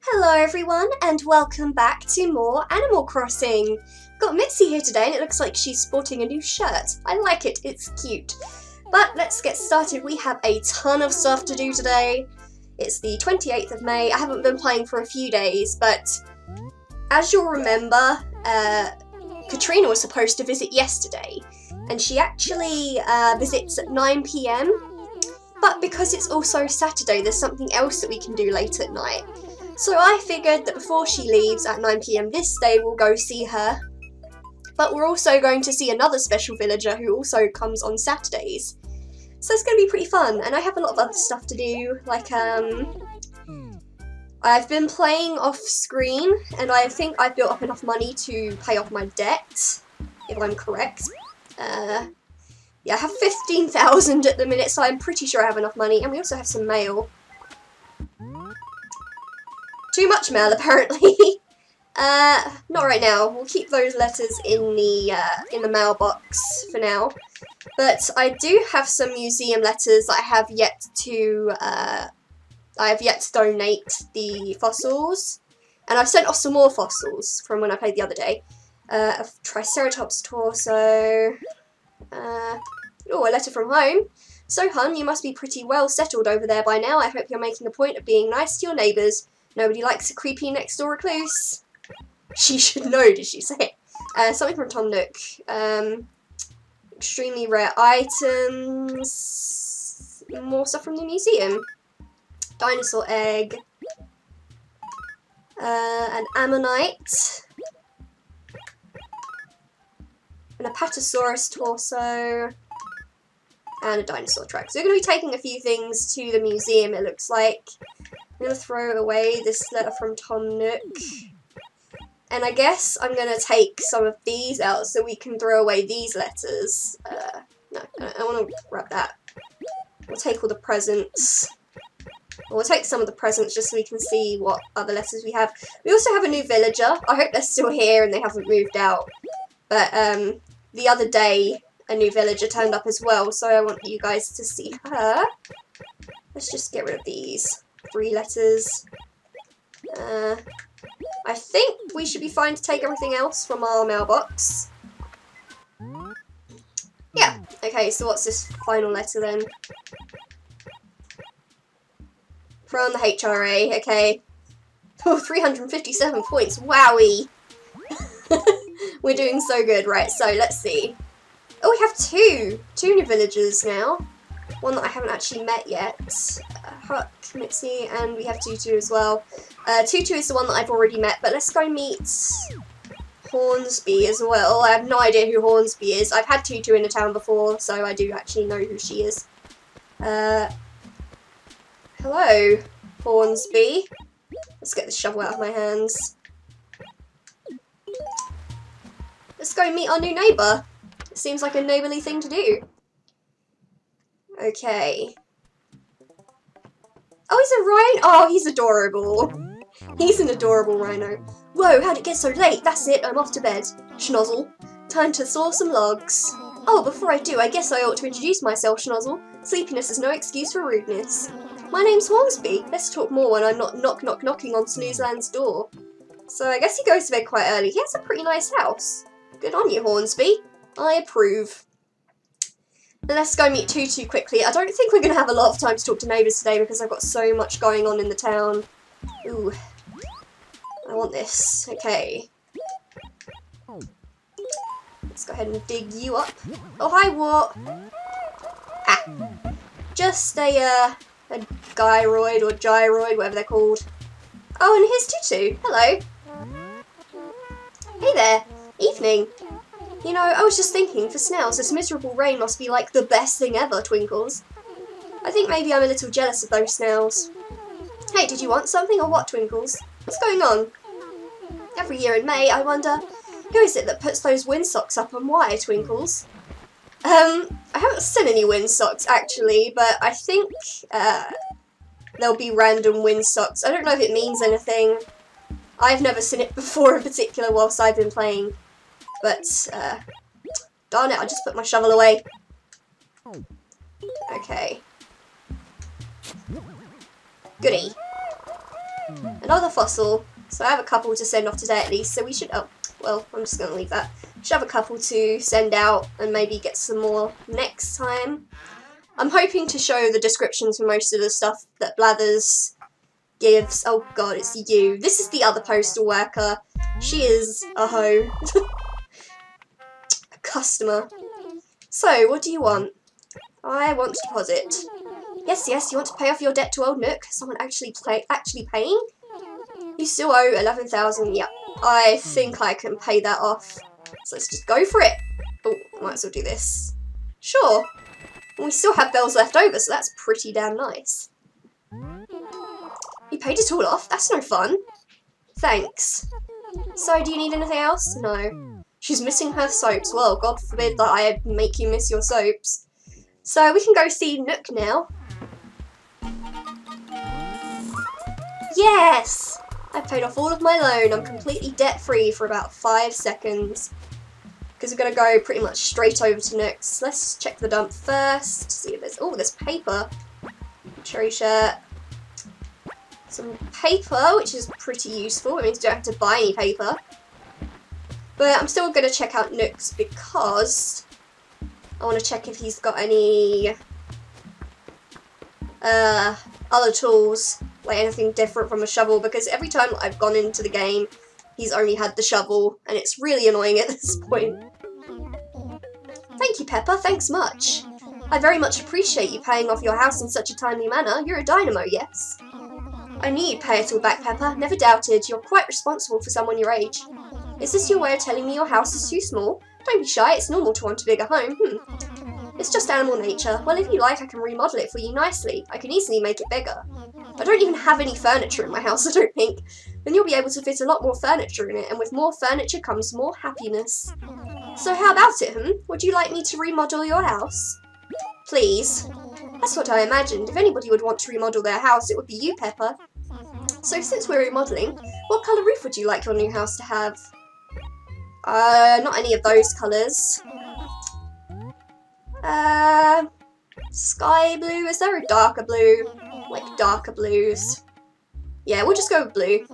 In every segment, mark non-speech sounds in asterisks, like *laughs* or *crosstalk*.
Hello everyone and welcome back to more Animal Crossing. Got Mitzi here today and it looks like she's sporting a new shirt. I like it, it's cute. But let's get started. We have a ton of stuff to do today. It's the 28th of May. I haven't been playing for a few days, but as you'll remember, uh, Katrina was supposed to visit yesterday, and she actually uh, visits at 9 pm. But because it's also Saturday, there's something else that we can do late at night. So I figured that before she leaves at 9 pm this day, we'll go see her. But we're also going to see another special villager who also comes on Saturdays. So it's going to be pretty fun, and I have a lot of other stuff to do, like, um, I've been playing off screen and I think I've built up enough money to pay off my debt, if I'm correct. Uh, yeah, I have 15,000 at the minute, so I'm pretty sure I have enough money. And we also have some mail. Too much mail, *laughs* apparently. uh, not right now. We'll keep those letters in the uh, in the mailbox for now. But I do have some museum letters I have yet to uh, I have yet to donate the fossils. And I've sent off some more fossils from when I played the other day. Uh, a Triceratops torso. Uh, oh, a letter from home. So, hun, you must be pretty well settled over there by now. I hope you're making a point of being nice to your neighbours. Nobody likes a creepy next-door recluse. She should know, did she say? Uh, something from Tom Nook. Um, extremely rare items. More stuff from the museum dinosaur egg, uh, an ammonite, an apatosaurus torso, and a dinosaur track. So we're going to be taking a few things to the museum, it looks like. I'm going to throw away this letter from Tom Nook. And I guess I'm going to take some of these out so we can throw away these letters. Uh, no, I want to grab that. We'll take all the presents. We'll take some of the presents just so we can see what other letters we have. We also have a new villager. I hope they're still here and they haven't moved out. But um, the other day, a new villager turned up as well, so I want you guys to see her. Let's just get rid of these three letters. Uh, I think we should be fine to take everything else from our mailbox. Yeah, okay, so what's this final letter then? from the HRA, okay. *laughs* Oh, 357 points, wowie! *laughs* *laughs* We're doing so good, right, so let's see. Oh, we have two! Two new villagers now. One that I haven't actually met yet. Uh, Huck, Mitzi, and we have Tutu as well. Uh, Tutu is the one that I've already met, but let's go meet Hornsby as well. I have no idea who Hornsby is. I've had Tutu in the town before, so I do actually know who she is. Uh, Hello, Hornsby. Let's get the shovel out of my hands. Let's go meet our new neighbour. It seems like a neighbourly thing to do. Okay. Oh, he's a rhino. Oh, he's adorable. He's an adorable rhino. Whoa, how'd it get so late? That's it, I'm off to bed. Schnozzle. Time to saw some logs. Oh, before I do, I guess I ought to introduce myself, Schnozzle. Sleepiness is no excuse for rudeness. My name's Hornsby. Let's talk more when I'm not knock knock knocking on Snoozeland's door. So I guess he goes to bed quite early. He has a pretty nice house. Good on you, Hornsby. I approve. Let's go meet Tutu quickly. I don't think we're going to have a lot of time to talk to neighbours today because I've got so much going on in the town. Ooh. I want this. Okay. Let's go ahead and dig you up. Oh, hi, what? Ah. Just a, uh, a gyroid or gyroid, whatever they're called. Oh, and here's Tutu. Hello. Hey there. Evening. You know, I was just thinking, for snails, this miserable rain must be like the best thing ever, Twinkles. I think maybe I'm a little jealous of those snails. Hey, did you want something or what, Twinkles? What's going on? Every year in May, I wonder, who is it that puts those windsocks up and why, Twinkles? Um, I haven't seen any windsocks actually, but I think uh, there'll be random windsocks. I don't know if it means anything. I've never seen it *laughs* before in particular whilst I've been playing. But, uh, darn it, I just put my shovel away. Okay. Goody. Another fossil. So I have a couple to send off today at least, so we should... Oh, well, I'm just going to leave that. Should have a couple to send out and maybe get some more next time. I'm hoping to show the descriptions for most of the stuff that Blathers gives. Oh god, it's you. This is the other postal worker. She is a hoe. *laughs* customer. So, what do you want? I want to deposit. Yes, yes, you want to pay off your debt to Old Nook? Someone actually play, actually paying? You still owe 11,000. Yep, I think I can pay that off. So let's just go for it. Oh, might as well do this. Sure. We still have bells left over, so that's pretty damn nice. You paid it all off? That's no fun. Thanks. So, do you need anything else? No. She's missing her soaps. Well, God forbid that I make you miss your soaps. So, we can go see Nook now. Yes! I paid off all of my loan. I'm completely debt-free for about five seconds. Because we're going to go pretty much straight over to Nook's. Let's check the dump first. See if there's... Oh, there's paper. Cherry shirt some paper, which is pretty useful. It means you don't have to buy any paper. But I'm still going to check out Nook's because I want to check if he's got any uh, other tools, like anything different from a shovel, because every time I've gone into the game, he's only had the shovel, and it's really annoying *laughs* at this point. Thank you, Pepper. Thanks much. I very much appreciate you paying off your house in such a timely manner. You're a dynamo, yes? I knew you'd pay it all back, Pepper. Never doubted. You're quite responsible for someone your age. Is this your way of telling me your house is too small? Don't be shy, it's normal to want a bigger home. Hmm. It's just animal nature. Well, if you like, I can remodel it for you nicely. I can easily make it bigger. I don't even have any furniture in my house, *laughs* I don't think. Then you'll be able to fit a lot more furniture in it, and with more furniture comes more happiness. So how about it, hmm? Would you like me to remodel your house? Please. That's what I imagined. If anybody would want to remodel their house, it would be you, Pepper. So since we're remodelling, what colour roof would you like your new house to have? Uh, not any of those colours. Uh, sky blue? Is there a darker blue? Like darker blues? Yeah, we'll just go with blue.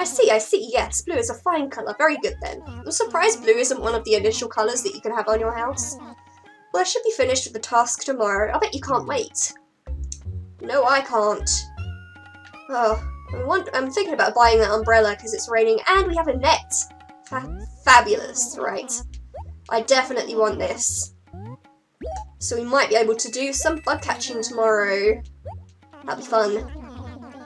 I see, I see, yes, blue is a fine colour. Very good then. I'm surprised blue isn't one of the initial colours that you can have on your house. Well, I should be finished with the task tomorrow. I bet you can't wait. No, I can't. Oh, I'm thinking about buying that umbrella because it's raining and we have a net. Fa fabulous, right. I definitely want this. So we might be able to do some bug catching tomorrow. That'd be fun.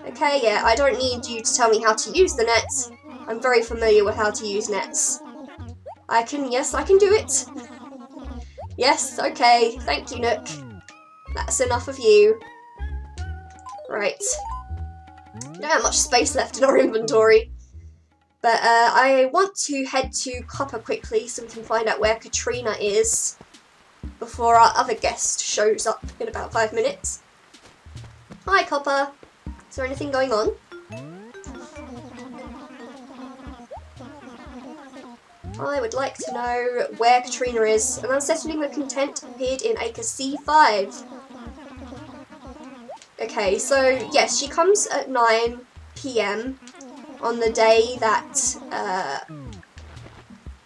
Okay, yeah, I don't need you to tell me how to use the nets. I'm very familiar with how to use nets. I can, yes, I can do it. Yes, okay, thank you, Nook. That's enough of you. Right. We don't have much space left in our inventory. But uh, I want to head to Copper quickly so we can find out where Katrina is before our other guest shows up in about five minutes. Hi, Copper. Is there anything going on? I would like to know where Katrina is. An unsettling content appeared in Acre C5. Okay, so yes, she comes at 9 p.m. on the day that uh,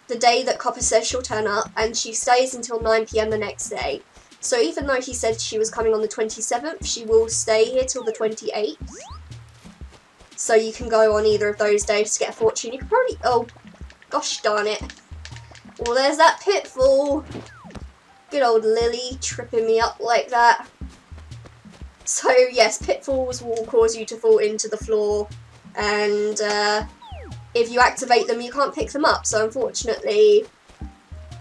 the day that Copper says she'll turn up, and she stays until 9 p.m. the next day. So even though he said she was coming on the 27th, she will stay here till the 28th. So you can go on either of those days to get a fortune. You can probably... Oh, gosh darn it. Well, there's that pitfall. Good old Lily tripping me up like that. So yes, pitfalls will cause you to fall into the floor and uh, if you activate them you can't pick them up. So unfortunately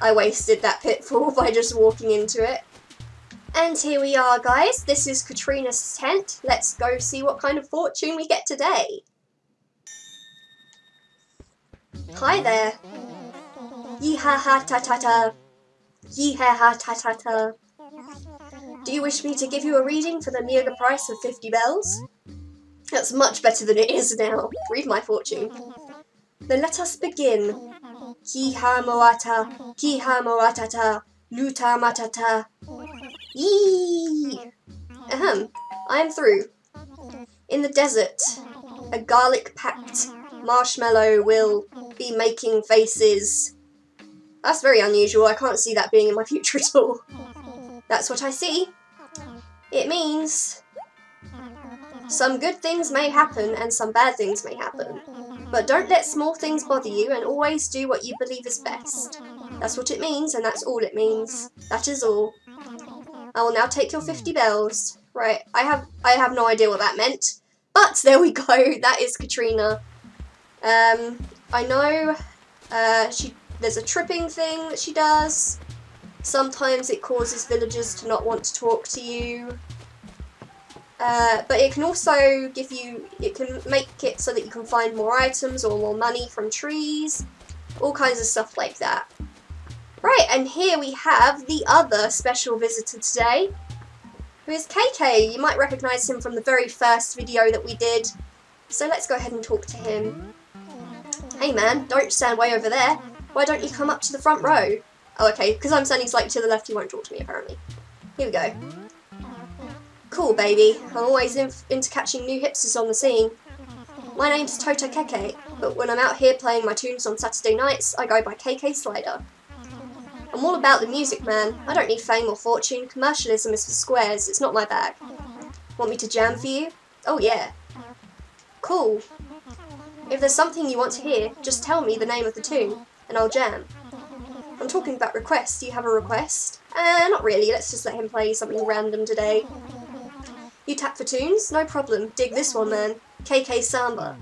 I wasted that pitfall *laughs* by just walking into it. And here we are guys, this is Katrina's tent. Let's go see what kind of fortune we get today. Hi there. Yee ha ha ta ta ta. Yee ha ha ta ta ta. Do you wish me to give you a reading for the meagre price of 50 bells? That's much better than it is now. Read my fortune. Then let us begin. Ki ha moata, ki ha moatata, luta matata. Yee! Ahem, I am through. In the desert, a garlic-packed marshmallow will be making faces. That's very unusual, I can't see that being in my future at all. That's what I see. It means some good things may happen and some bad things may happen. But don't let small things bother you and always do what you believe is best. That's what it means and that's all it means. That is all. I will now take your 50 bells. Right, I have I have no idea what that meant. But there we *laughs* go, that is Katrina. Um, I know uh, she there's a tripping thing that she does. Sometimes it causes villagers to not want to talk to you. Uh, but it can also give you, it can make it so that you can find more items or more money from trees, all kinds of stuff like that. Right, and here we have the other special visitor today, who is KK. You might recognise him from the very first video that we did. So let's go ahead and talk to him. Hey man, don't stand way over there. Why don't you come up to the front row? Oh, okay, because I'm standing slightly to the left, he won't talk to me, apparently. Here we go. Cool, baby. I'm always in into catching new hipsters on the scene. My name's Totakeke, but when I'm out here playing my tunes on Saturday nights, I go by KK Slider. I'm all about the music, man. I don't need fame or fortune. Commercialism is for squares. It's not my bag. Want me to jam for you? Oh, yeah. Cool. If there's something you want to hear, just tell me the name of the tune, and I'll jam. I'm talking about requests. Do you have a request? Uh, not really. Let's just let him play something random today. You tap for tunes? No problem. Dig this one, man. KK Samba.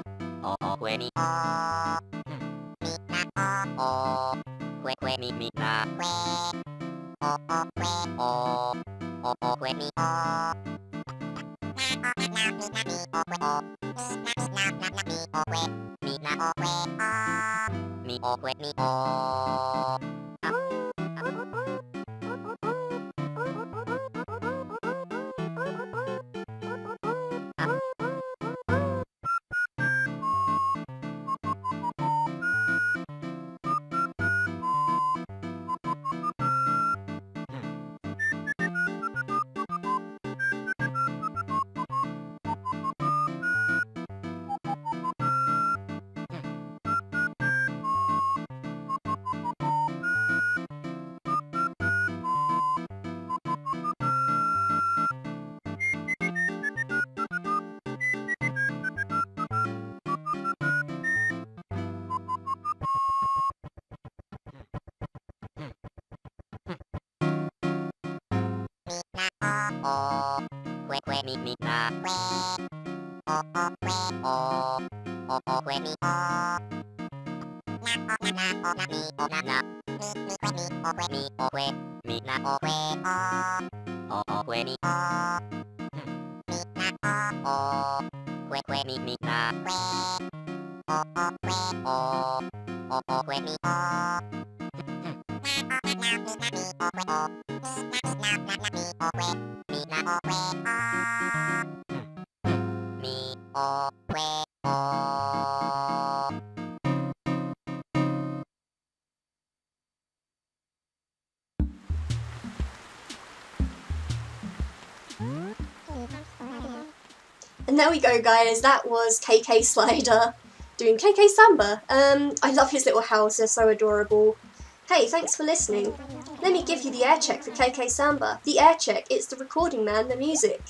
*laughs* おくえみおみなおくえくえみみなくえおおくえおおくえみおなおなみなみおくえおみなみなななみおくえみなおくえおみおくえみおみみなウェおおウェおおおウェみおなおななおなみおななみみウェみおウェみおウェみなおウェおおおウェみおみなおおウェウェみみなウェおおウェおおウェみお And there we go guys, that was KK Slider doing KK Samba. Um, I love his little house, they're so adorable. Hey, thanks for listening. Let me give you the air check for KK Samba. The air check, it's the recording man, the music.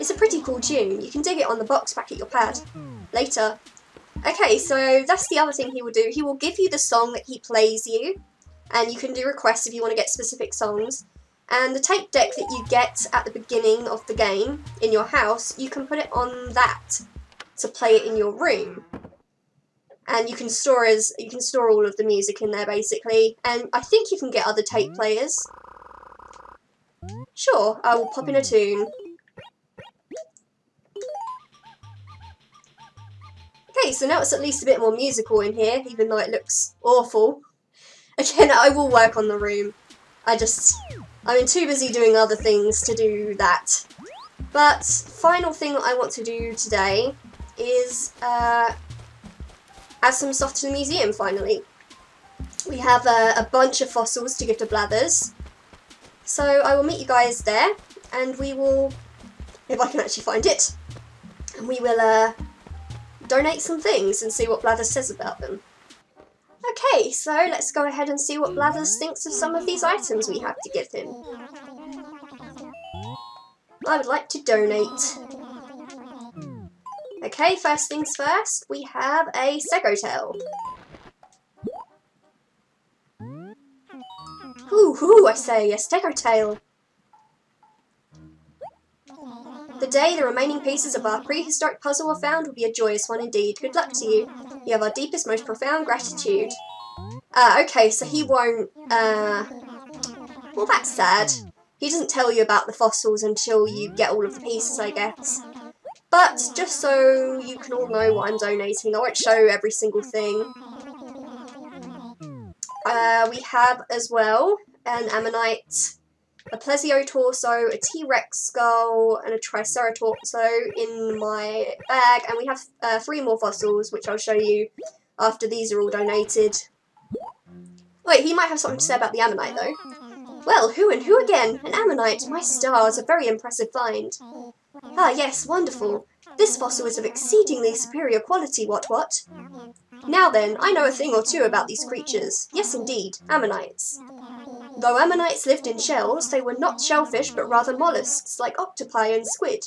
It's a pretty cool tune. You can dig it on the box back at your pad. Later. Okay, so that's the other thing he will do. He will give you the song that he plays you, and you can do requests if you want to get specific songs. And the tape deck that you get at the beginning of the game in your house, you can put it on that to play it in your room and you can store as you can store all of the music in there basically. And I think you can get other tape players. Sure, I will pop in a tune. Okay, so now it's at least a bit more musical in here, even though it looks awful. *laughs* Again, I will work on the room. I just, I'm too busy doing other things to do that. But, final thing I want to do today is uh, add some stuff to the museum, finally. We have a, a bunch of fossils to give to Blathers. So I will meet you guys there, and we will, if I can actually find it, and we will uh, donate some things and see what Blathers says about them. Okay, so let's go ahead and see what Blathers thinks of some of these items we have to give him. I would like to donate. Okay, first things first, we have a Tail. Ooh, ooh, I say, a Tail. The day the remaining pieces of our prehistoric puzzle are found will be a joyous one indeed. Good luck to you. You have our deepest, most profound gratitude. Uh, okay, so he won't, uh... Well, that's sad. He doesn't tell you about the fossils until you get all of the pieces, I guess. But just so you can all know what I'm donating, I won't show every single thing. Uh, we have as well an ammonite, a plesiotorso, a T-Rex skull, and a triceratops in my bag. And we have uh, three more fossils, which I'll show you after these are all donated. Wait, he might have something to say about the ammonite, though. Well, who and who again? An ammonite. My stars, a very impressive find. Ah, yes, wonderful. This fossil is of exceedingly superior quality, what what? Now then, I know a thing or two about these creatures. Yes, indeed, ammonites. Though ammonites lived in shells, they were not shellfish but rather mollusks, like octopi and squid.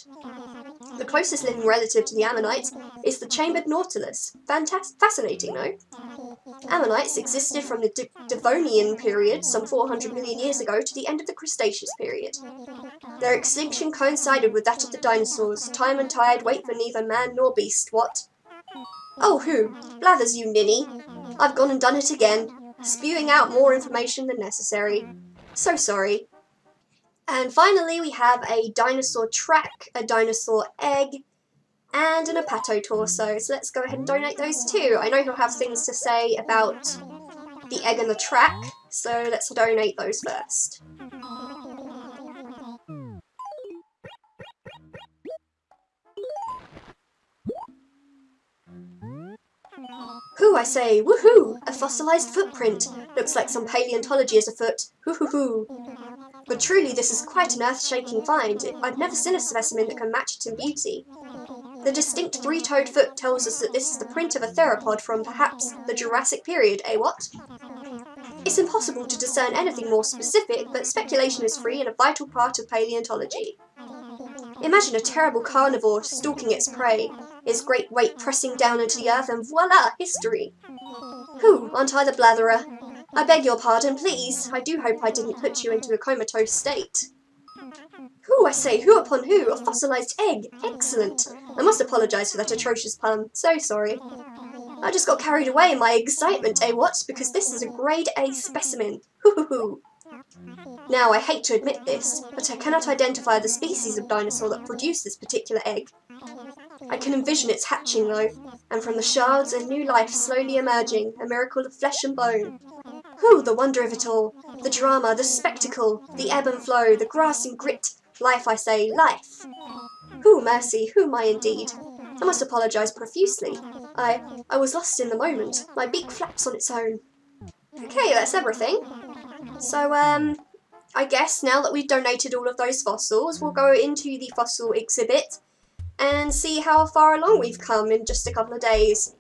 The closest living relative to the ammonites is the chambered nautilus. Fantastic, fascinating, no? Ammonites existed from the De Devonian period, some 400 million years ago, to the end of the Cretaceous period. Their extinction coincided with that of the dinosaurs. Time and tide wait for neither man nor beast, what? Oh, who? Blathers, you ninny. I've gone and done it again, spewing out more information than necessary. So sorry. And finally, we have a dinosaur track, a dinosaur egg, and an apatotorso. So let's go ahead and donate those too. I know he'll have things to say about the egg and the track, so let's donate those first. Whoo, I say, woohoo! A fossilized footprint. Looks like some paleontology is afoot. Hoo hoo hoo. But truly, this is quite an earth-shaking find. I've never seen a specimen that can match it in beauty. The distinct three-toed foot tells us that this is the print of a theropod from, perhaps, the Jurassic period, eh what? It's impossible to discern anything more specific, but speculation is free and a vital part of paleontology. Imagine a terrible carnivore stalking its prey, its great weight pressing down into the earth, and voila, history! Whew, aren't I the blatherer? I beg your pardon, please. I do hope I didn't put you into a comatose state. Who, I say, who upon who? A fossilized egg. Excellent. I must apologise for that atrocious pun. So sorry. I just got carried away in my excitement, eh what? Because this is a grade A specimen. Hoo hoo hoo. Now, I hate to admit this, but I cannot identify the species of dinosaur that produced this particular egg. I can envision its hatching, though, and from the shards a new life slowly emerging, a miracle of flesh and bone. Who, the wonder of it all, the drama, the spectacle, the ebb and flow, the grass and grit, life, I say, life. Who, mercy, who am I indeed? I must apologise profusely. I, I was lost in the moment. My beak flaps on its own. Okay, that's everything. So, um, I guess now that we've donated all of those fossils, we'll go into the fossil exhibit and see how far along we've come in just a couple of days.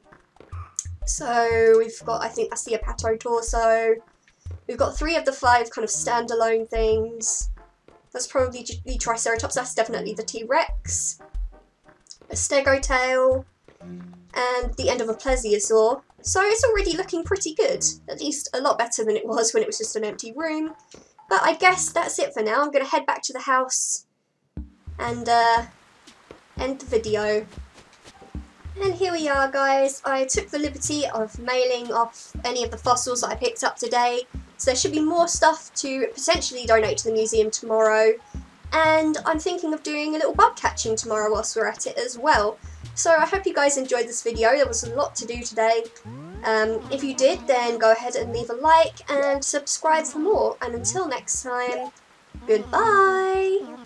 So we've got, I think that's the Apato torso. We've got three of the five kind of standalone things. That's probably the Triceratops, that's definitely the T-Rex. A Stegotail, and the end of a Plesiosaur. So it's already looking pretty good, at least a lot better than it was when it was just an empty room. But I guess that's it for now. I'm going to head back to the house and uh, end the video. And here we are guys, I took the liberty of mailing off any of the fossils that I picked up today, so there should be more stuff to potentially donate to the museum tomorrow, and I'm thinking of doing a little bug catching tomorrow whilst we're at it as well. So I hope you guys enjoyed this video. There was a lot to do today. Um, if you did, then go ahead and leave a like and subscribe for more. And until next time, goodbye.